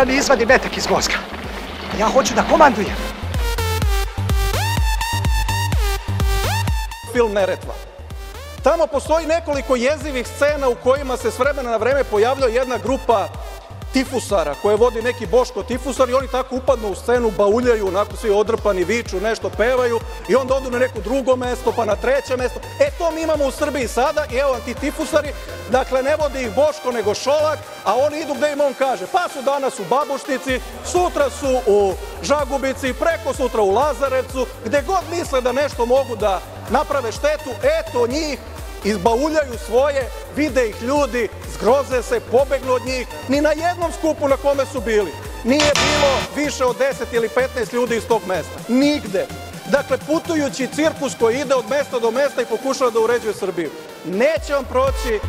da mi izvadi metak iz mozga. Ja hoću da komandujem. film Neretva. Tamo postoji nekoliko jezivih scena u kojima se s vremena na vreme pojavljuje jedna grupa tifusara koje vodi neki Boško tifusar i oni tako upadnu u scenu, bauljaju, onako svi odrpani, viču, nešto pevaju i onda odu na neko drugo mesto, pa na treće mesto. E to mi imamo u Srbiji sada i evo ti tifusari, dakle ne vodi ih Boško nego Šolak, a oni idu gde im on kaže. Pa su danas u Babušnici, sutra su u Žagubici, preko sutra u Lazarevcu, gde god misle da nešto mogu da naprave štetu, eto njih izbauljaju svoje, vide ih ljudi, zgroze se, pobegnu od njih. Ni na jednom skupu na kome su bili nije bilo više od 10 ili 15 ljudi iz tog mesta. Nigde. Dakle, putujući cirkus koji ide od mesta do mesta i pokušava da uređuje Srbiju. Neće vam proći